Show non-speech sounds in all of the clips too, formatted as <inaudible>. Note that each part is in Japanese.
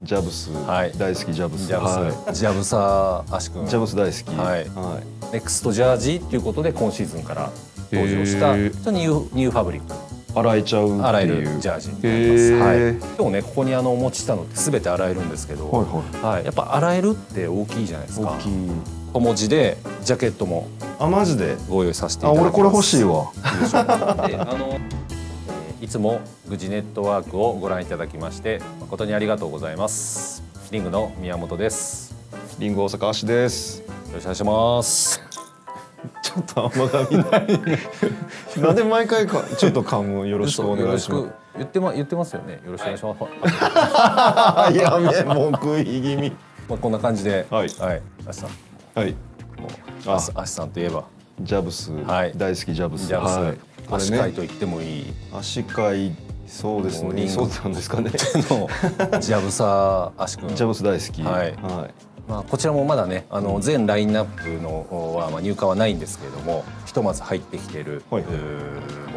ジャブス、はい。大好きジャブス。ジャブス、はジャブサーアシ君。い、ジャブス大好き。はい。はネクストジャージっていうことで今シーズンから登場したニューニューファブリック。い、洗えちゃう洗えるジャージになりへます、はい、ー今日ねここにあのお持ちしたのって全て洗えるんですけど、はいははい、やっぱ洗えるって大きいじゃないですか。い大きい。小文字でジャケットもあマジで？ご用意させていただきます。あ俺これ欲しいわ。い <laughs> いでしょあの、えーいつもグジネットワークをご覧いただきまして誠にありがとうございます。リングの宮本です。リンゴ大阪足です。よろしくお願いします。ちょっと甘がみない。なんで毎回かちょっと噛むよろしくお願いしまよろく言ってま言ってますよね。よろしくお願いします、す。やめもう食い気味。まあこんな感じで。はい。はい。アシさん。はい。もうあアシアシさんといえば。ジャブス、はい。大好きジャブス。ジャブス、はい、こ足れね。会と言ってもいい。足会そうですもうリンゴねそうなんですかね。<laughs> の。ジャブサーアシ君ジャブス大好き。はい。はまあ、こちらもまだねあの全ラインナップのはまあ入荷はないんですけれどもひとまず入ってきている、はい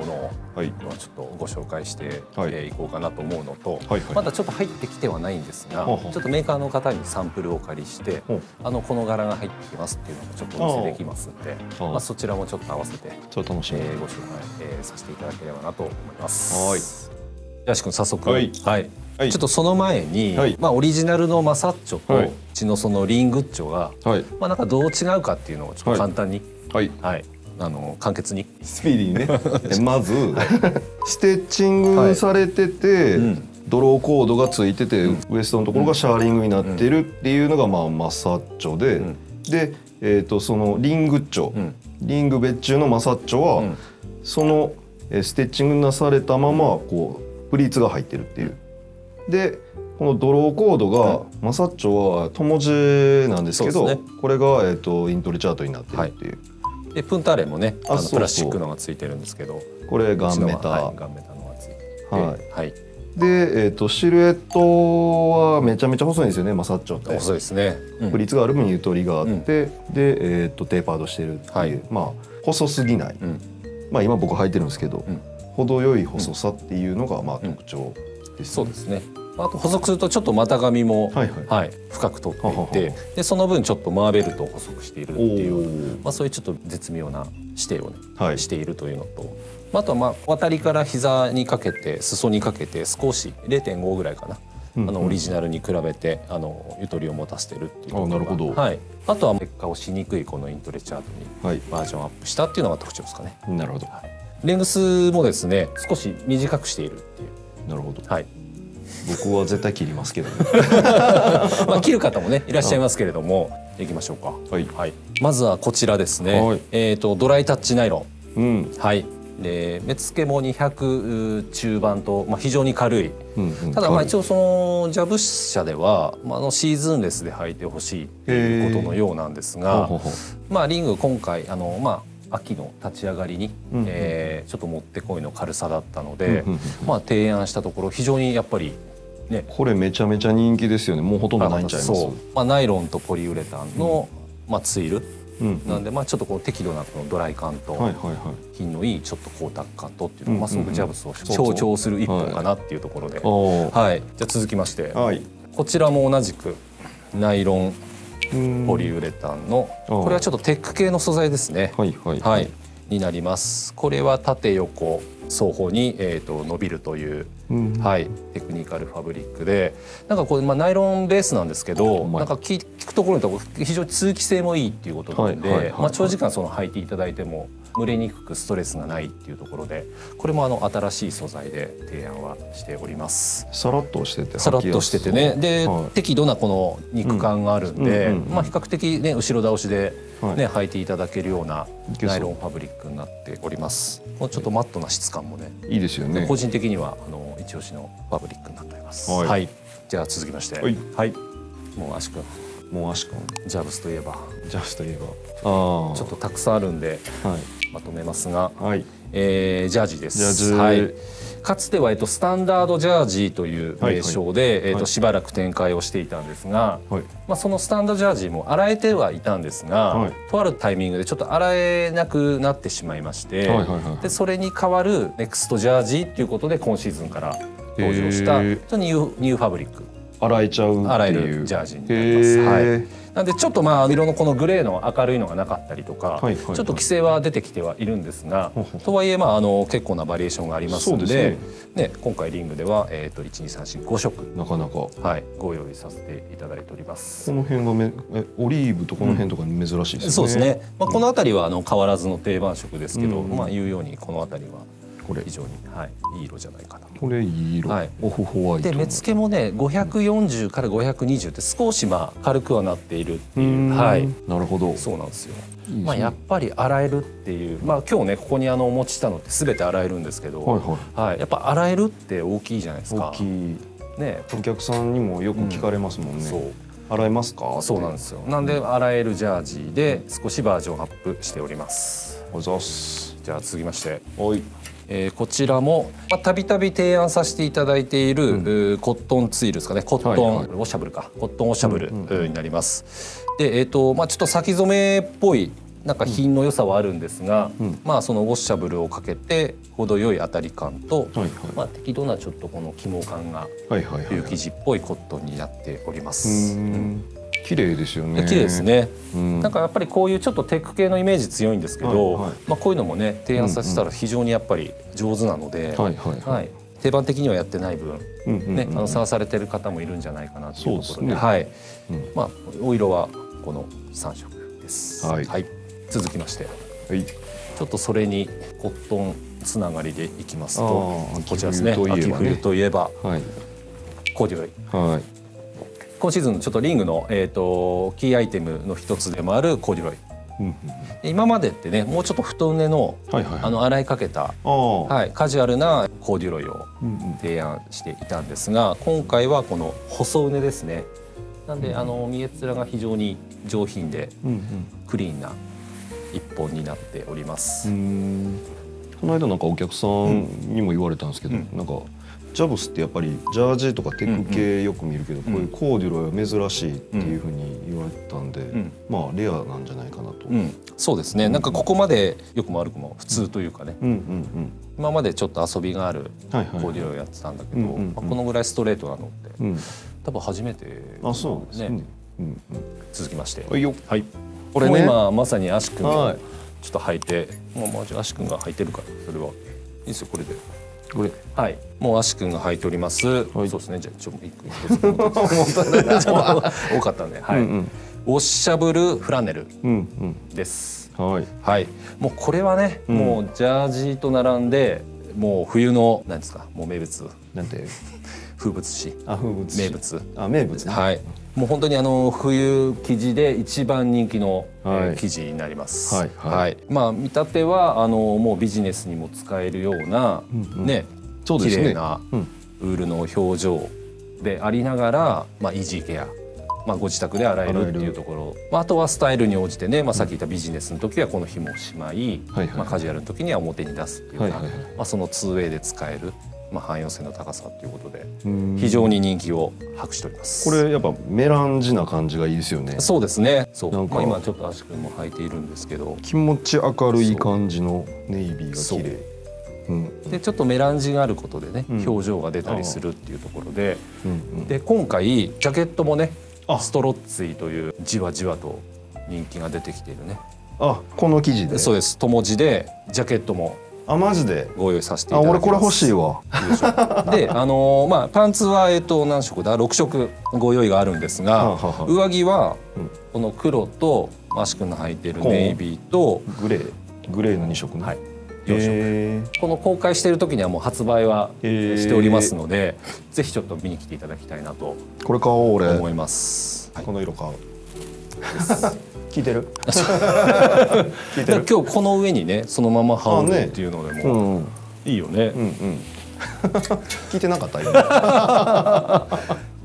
ものをはい。まあちょっとご紹介してい、はい。えーいこうかなと思うのと、はいはい。まだちょっと入ってきてはないんですが、ほうほうちょっとメーカーの方にサンプルをお借りしてあのこの柄が入ってきますっていうのもちょっとお見せできますんでああ。まあ、そちらもちょっと合わせて、えちょっと楽しみ、ーご紹介、えーさせていただければなと思います。はい。よし君早速、はい。はいはい。ちょっとその前に、はい。まあ、オリジナルのマサッチョと、はい。うちのそのリングッチョが、はい。まあ、なんかどう違うかっていうのをちょっと簡単に、はい。はい。あの簡潔に。スピーディーにね。<laughs> でまず、ステッチングされてて、うん。ドローコードがついてて、ウエストのところがシャーリングになってるっていうのが、まあ、マサッチョで、ん。で、えー、とそのリングッチョ、ん。リング別注のマサッチョは、ん。そのえーステッチングなされたままこうプリーツが入ってるっていう。でこのドローコードが、マサッチョは友字なんですけどね。これが、えー、とイントリチャートになってるっていう、でプンターレもねあのプラスチックのがついてるんですけど。これガンメタ。はい、ガンメタのがつ。いててはい。はい、で、えー、とシルエットはめちゃめちゃ細いんですよねマサッチョって。細いですね。うん。プリーツがある分にゆとりがあって、で、えー、とテーパードしてるっていう、はい。まあ細すぎない、うん。まあ今僕履いてるんですけど、うん。程よい細さっていうのがまあ特徴です、そうですね。あと補足するとちょっと股上も、はいはい深く取っていはははてでその分ちょっとマーベルトを細くしているっておいう、ー。まあ、そういうちょっと絶妙な指定をね、はい。しているというのと、まあ、あとはまあ渡りから膝にかけて裾にかけて少し0.5ぐらいかな、うんあのオリジナルに比べてあのゆとりを持たせてるっていうとあなるほど。はい、あとは劣化をしにくいこのイントレチャートにはい。バージョンアップしたっていうのが特徴ですかね。なるほど。レングスもですね少し短くしているっていう。なるほど。はい僕は絶対切りますけど、ね、<laughs> まあ、切る方もねいらっしゃいますけれども。行きましょうか。はい。はい、まずはこちらですね、はい。えっ、とドライタッチナイロン。うん。はい。で目付けも200中盤と、まあ、非常に軽い。うんうんただまあ一応応そのジャブ社では、まあ、あのシーズンレスで履いてほしいということのようなんですが、まあ、リング今回あの、まあ、秋の立ち上がりに、うんうんえーちょっともってこいの軽さだったので、うんうんうん。まあ、提案したところ非常にやっぱりね。これめちゃめちゃ人気ですよね。もうほとんどないんちゃいます？まあ、ナイロンとポリウレタンの、まあ、ツイル。うんなんで、まあ、ちょっとこう適度なこのドライ感と、はいはいはい。品のいいちょっと光沢感とっていうのが、まあ、すごうん。うんうんくジャブスを象徴。する一本かなっていうところで、おはい、じゃあ続きまして、はい。こちらも同じくナイロンうん。ポリウレタンの、これはちょっとテック系の素材ですね。はいはい。はい、になります。これは縦横双方に、えー、と伸びるという、うん。はい、テクニカルファブリックで。なんかこれ、まあ、ナイロンベースなんですけどなんか聞聞くところによると非常に通気性もいいっていうことなんで、長時間その履いていただいても蒸れにくくストレスがないっていうところでこれもあの新しい素材で提案はしております。さらっとしててさらっとしててね。で、はい。適度なこの肉感があるんで、比較的ね後ろ倒しで、はい。ね履いていただけるようなナイロンファブリックになっております。もうちょっとマットな質感もねいいですよね。個人的にはあの一押しのファブリックになっております。はい。じゃあ続きまして。はい。もう足くん。もう足くん。ジャブスといえば。ジャブスといえば。ああちょっとたくさんあるんではい。まとめますが、はいえージャージです。はい。かつては、えっと、スタンダードジャージという名称で、えっと、はいしばらく展開をしていたんですが、はい。まあ、そのスタンダードジャージも洗えてはいたんですが、はい。とあるタイミングでちょっと洗えなくなってしまいまして、はいはいはいでそれに代わるネクストジャージっていうことで今シーズンから登場したニューニューファブリック洗えちゃう洗えるジャージになります。はい。なんでちょっとまあ色のこのグレーの明るいのがなかったりとか、はいはいはい、ちょっと規制は出てきてはいるんですが、とはいえまああの結構なバリエーションがありますので、ね、ね、今回リングではえっ、ー、と一二三四五色なかなか。はいご用意させていただいております。この辺がめえオリーブとこの辺とか珍しいですね。うん、そうですね。まあこの辺りはあの変わらずの定番色ですけど、うん、まあいうようにこの辺りはこれ。非常に、はい、いい色じゃないかなこれいい色、はい、オフホワイトで目付けもね540から520って少しまあ軽くはなっているっていう。はい。なるほど。そうなんですよ。まあ、やっぱり洗えるっていう、まあ、今日ねここにあのお持ちしたのって全て洗えるんですけど、はいはい。はい、やっぱ洗えるって大きいじゃないですか。大きい。ね、お客さんにもよく聞かれますもんね。うん、そう。洗えますか？そうなんですよ。なんで洗えるジャージで少しバージョンアップしております。おざす。じゃあ続きまして。はいえー、こちらもたびたび提案させていただいている、うん、コットンツイルですかね。コットン、はいはい、ウォッシャブルか。コットンウォッシャブルになります。で、えーとまあ、ちょっと先染めっぽいなんか品の良さはあるんですが、うん、まあそのウォッシャブルをかけて程よい当たり感と、はいはい、まあ適度なちょっとこの起毛感がいう生地っぽいコットンになっております。うん綺麗ですよね。綺麗ですね、うん、なんかやっぱりこういうちょっとテック系のイメージ強いんですけど、はいはい、まあこういうのもね提案させたら非常にやっぱり上手なので、はいはいはい、定番的にはやってない分、うんうんうん、ねあの探されてる方もいるんじゃないかなというところで、でね、はい、うん、まあお色はこの三色です。はい、はい、続きまして、はい、ちょっとそれにコットンつながりでいきますと。こちらですね。秋冬といえば、はい、コーデュロイ。はい今シーズンのちょっとリングの、えーと、キーアイテムの一つでもあるコーデュロイ。今までってねもうちょっと太畝の,、はいはいはい、あの洗いかけた、はい、カジュアルなコーデュロイを提案していたんですが今回はこの細畝ですね。なんで、あの見え面が非常に上品で、クリーンな一本になっております。この間なんかお客さんにも言われたんですけど、うん、なんかジャブスってやっぱりジャージとかテック系よく見るけど、こういうコーデュロイは珍しいっていうふうに言われたんで、まあレアなんじゃないかなと、そうですね。なんかここまでよくも悪くも。普通というかね、今までちょっと遊びがあるコーデュロイをやってたんだけど、まあ、このぐらいストレートなのって、多分初めて、ね、あそうですね、続きまして。はいはい。これね。今まさにアシ君がちょっと履いて、もうまあアシ君が履いてるからそれは。いいですよこれで。これ。はい。もうアシ君が履いております、はい、そうですね。じゃあちょっと一個 <laughs> <laughs> 多かったんではい、うんうん、ウォッシャブルフラネルです、うん。うん、はい、はい、もうこれはね、うん、もうジャージと並んでもう冬のなんですかもう名物。なんて？風物詩。あ風物名物。あ名物、ね、はいもう本当にあの冬生地で一番人気の、はい、生地になります。はい、はい。はい、まあ見立てはあのもうビジネスにも使えるような、うんうん、ね、そうですね。綺麗なウールの表情でありながら、まあイージーケア。まあ、ご自宅で洗えるっていうところ、まあ、あとはスタイルに応じてね、まあ、さっき言ったビジネスの時はこの紐をしまい、はいはい、まあ、カジュアルの時には表に出すっていうような、はいはいはい、まあ、その 2way で使えるまあ、汎用性の高さということで非常に人気を博しております。これやっぱメランジな感じがいいですよね。そうですね。そう。なんか、まあ、今ちょっとアシ君も履いているんですけど。気持ち明るい感じのネイビーが綺麗。うん、でちょっとメランジがあることでね、うん、表情が出たりするっていうところで、うん。うん、で今回ジャケットもねストロッツィというじわじわと人気が出てきているね。あこの生地で。そうです。友字でジャケットもあマジで？ご用意させていただきます。あ俺これ欲しいわ。であのー、まあパンツはえっと何色だ？6色ご用意があるんですが、はは上着はこの黒とマシ君の履いているネイビーとグレー。グレーの2色ね、はい。4色。この公開している時にはもう発売はしておりますので、ぜひちょっと見に来ていただきたいなとこれ買おう俺。思います、この色買う聞いてる？聞いてる今日この上にねそのまま羽織るっていうのでも、ねうん。うん、いいよね、うんうん、<laughs> 聞いてなかった？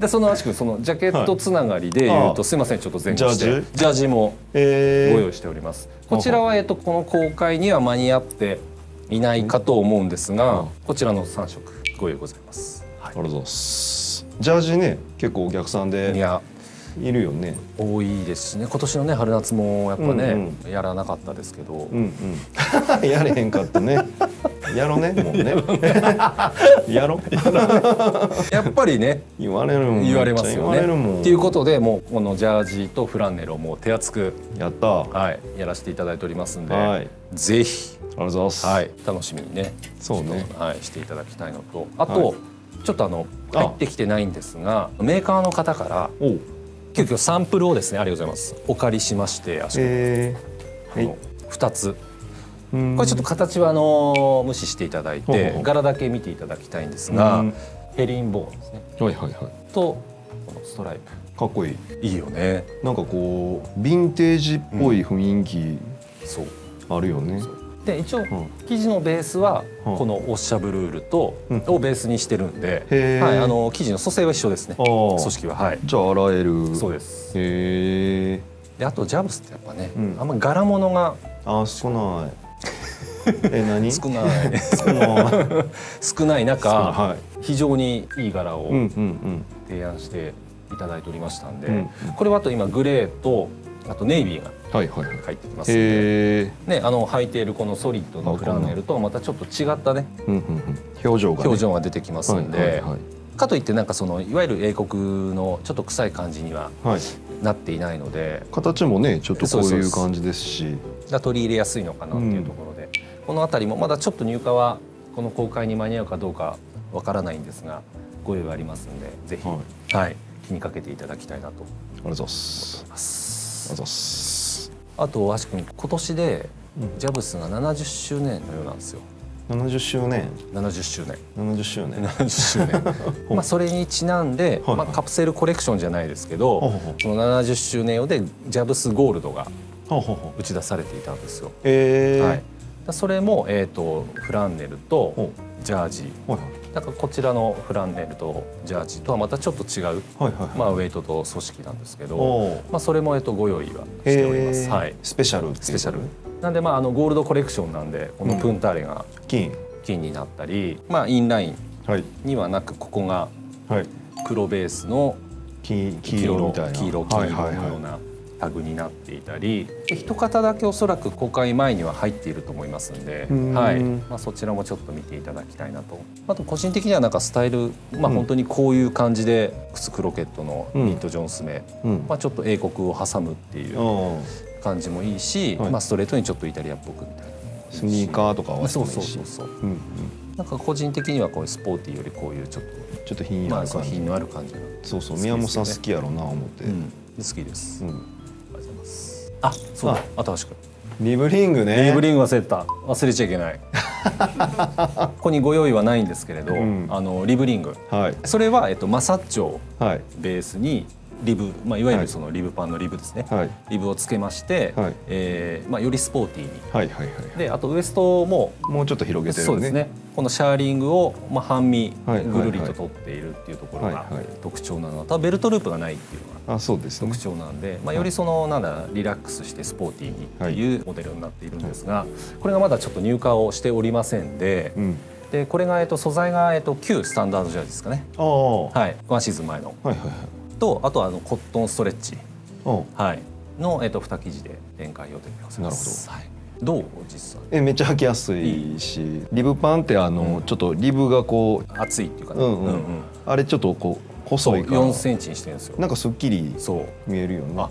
でその足くそのジャケットつながりで言うと、すいませんちょっと前後してジャージ？もご用意しております、えー、こちらは、えっと、この公開には間に合っていないかと思うんですが、こちらの3色ご用意ございます、はい、ありがとうございます。ジャージね結構お客さんでいるよね。多いですしね。今年のね春夏もやっぱね、うんうん、やらなかったですけど、うんうん、<laughs> やれへんかったね。<laughs> やろねもうね。<laughs> やろ。やっぱりね言われるもん言われますよね。っていうことでもうこのジャージとフランネルをもう手厚くやった。はいやらせていただいておりますんで、はい、ぜひありがとうございます、はい、楽しみにねそうね。はいしていただきたいのとあと、はい、ちょっとあの入ってきてないんですがメーカーの方から急遽サンプルをですねありがとうございますお借りしまして足えー、はい、2つこれちょっと形はあの無視していただいて柄だけ見ていただきたいんですがヘリンボーンですね。はいはいはい。とこのストライプ。かっこいい。いいよね。なんかこうヴィンテージっぽい雰囲気、そうあるよね。で一応生地のベースはこのオッシャブルールとをベースにしてるんで、はい、あの生地の組成は一緒ですね。組織は。はい。じゃあ洗える。そうです。へえであとジャブスってやっぱね、あんま柄物があ少ない。え何？<laughs> 少ない。少ない <laughs> 少ない中、はい、非常にいい柄を提案していただいておりましたんで、うんうん、これはあと今グレーとあとネイビーが入ってきますので、ね、あの履いているこのソリッドのフランネルとまたちょっと違ったね、うんうんうん、表情が、ね、表情が出てきますんで、はいはいはい、かといってなんかそのいわゆる英国のちょっと臭い感じにはなっていないので、形もねちょっとこういう感じですし。取り入れやすいのかなっていうところで、この辺りもまだちょっと入荷はこの公開に間に合うかどうかわからないんですがご用意ありますんでぜひ、はい、はい、気にかけていただきたいなと。思います。あとす。あと大橋君今年でジャブスが70周年のようなんですよ。70周年。70周年。70周年。70周年。<laughs> まあそれにちなんで、まあ、カプセルコレクションじゃないですけどその70周年用でジャブスゴールドが打ち出されていたんですよ。えー。はい、それも、えーと、フランネルとジャージ、はいはい、だからこちらのフランネルとジャージとはまたちょっと違う、はいはいはい、まあ、ウェイトと組織なんですけど、まあ、それも、えーと、ご用意はしております。はい、スペシャルスペシャル。なんで、まあ、あのゴールドコレクションなんでこのプンターレが金。金になったり、まあ、インラインにはなくここが黒ベースの黄色みたいな。黄色黄色のようなタグになっていたり一方だけおそらく公開前には入っていると思いますんではい。まあ、そちらもちょっと見ていただきたいなと。あと個人的にはなんかスタイル、まあ、本当にこういう感じで靴クロケットのミッド・ジョンスメ、うん、まあ、ちょっと英国を挟むっていう感じもいいし、まあ、ストレートにちょっとイタリアっぽくみたいな。スニーカーとかはそうそうそうそう、うんうん、なんか個人的にはこういうスポーティーよりこういうちょっとちょっと品のある感じ、品のある感じそうそう宮本さん好きやろうな思って、うん、好きです、うんあそうだ。新しく。リブリングね。リブリング忘れた忘れちゃいけない。<laughs> ここにご用意はないんですけれど、うん、あのリブリング、はい、それは、えっと、マサッチョをベースにリブ、まあ、いわゆるそのリブパンのリブですね、はい、リブをつけまして、はい、えー、まあ、よりスポーティーに、はいはいはい、であとウエストももうちょっと広げてる、ね、そうですね。このシャーリングを、まあ、半身ぐるりと取っているっていうところが特徴なの。とベルトループがないっていうのが特徴なんで、まあ、よりそのなんだリラックスしてスポーティーにっていうモデルになっているんですがこれがまだちょっと入荷をしておりませんで。うん。でこれが、えっと、素材が、えっと、旧スタンダードジャージですかね。はい。ワンシーズン前の、はいはいはい、とあとはあのコットンストレッチ、はい、の、えっと、2生地で展開予定でございます。なるほど、はい。どう？実際。えめっちゃ履きやすいし。リブパンってあの、うん、ちょっとリブがこう厚いっていうかね、うんうん。うん、あれちょっとこう細いから。4センチにしてるんですよ。なんかすっきり見えるよね。あよ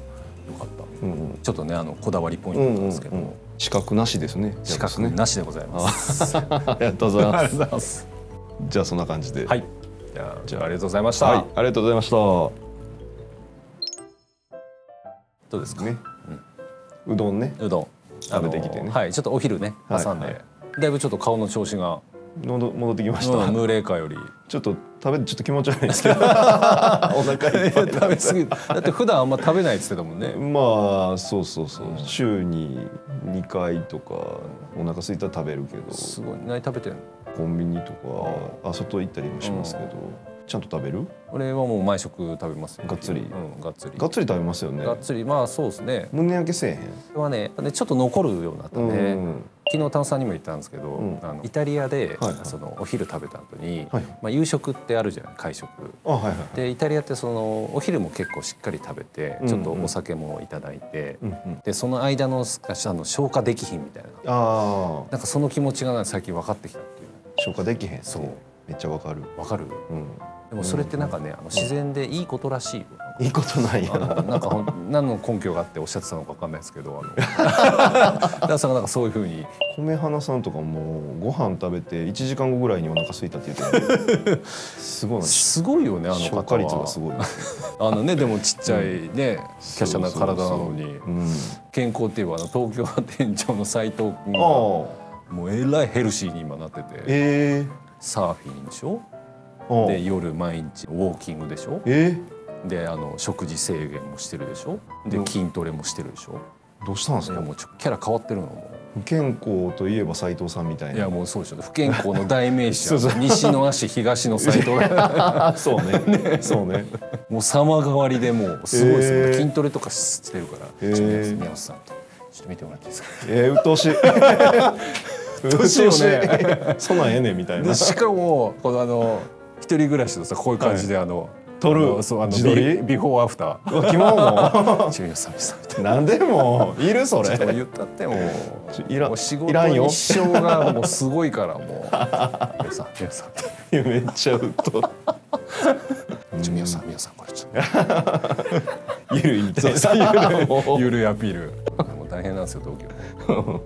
かった、うんうん、ちょっとねあのこだわりポイントなんですけど、うんうんうん、資格なしですね。資格なしでございます。<laughs> <laughs> ありがとうございます。じゃあそんな感じで。はい。じゃあじゃあ。ありがとうございました、はい、ありがとうございましたどうですか？ね、うん、うどんね。うどん。食べてきてね。はいちょっとお昼ね挟んで、はい。はい、だいぶちょっと顔の調子が戻戻ってきました、うん、ムーレーカーより。ちょっと食べてちょっと気持ち悪いですけど。<laughs> お腹いっぱい食べ過ぎだって普段あんま食べないって言ってたもんね。まあそうそうそう、うん、週に2回とかお腹空いたら食べるけど。すごい。何食べてんの？コンビニとかあ外行ったりもしますけど、ちゃんと食べる？俺はもう毎食食べますがっつり、うん、がっつりがっつり食べますよねがっつりまあそうですね胸焼けせえへん？はねちょっと残るようになったね、昨日炭酸にも言ったんですけど、うん、あのイタリアで、はいはい、そのお昼食べた後に、はい、まあ夕食ってあるじゃない会食。はいはい、でイタリアってそのお昼も結構しっかり食べて、ちょっとお酒もいただいて、うんうん、でその間のあの消化できひんみたいな。あなんかその気持ちが最近分かってきたっていう。消化できへん。そう。めっちゃわかる。わかる？うん。でもそれってなんかね、あの自然でいいことらしい。いいことないや。なんか何の根拠があっておっしゃってたのか分かんないですけどあの。<laughs> さんがなんかそういうふうに。米花さんとかもご飯食べて1時間後ぐらいにお腹空いたって言ってすごいすごいよねあの消化率がすごい。あのねでもちっちゃいね、うん、華奢な体なのに、うん、健康っていうあの東京店長の斎藤君がもうえらいヘルシーに今なってて、えー、サーフィンでしょ？で夜毎日ウォーキングでしょ、え？ー、であの食事制限もしてるでしょ？で筋トレもしてるでしょ？どうしたんですか？もうちょキャラ変わってるのも不健康といえば斉藤さんみたいな。いやもうそうでしょ。不健康の代名詞 <laughs> 西の足東の斉藤 <laughs> そうね。<laughs> ね。そうね。もう様変わりでもうすごいです、えー、筋トレとかしてるから、えー、宮本さんとちょっと見てもらっていいですか？えー、鬱陶しい。鬱陶しいよね。そんなんええねみたいな。しかもこのあの一人暮らしのさこういう感じであの、撮るそうあのビビフォーアフター。キモも。中さんさみたいな。なんでもいるそれ。言ったってもいら仕事一生がもうすごいからもう。皆さん皆さん。めっちゃうと。さん皆さんこれちょっと。<laughs> ゆるいみたいな。<laughs> <laughs> ゆるいアピール。もう大変なんですよ東京。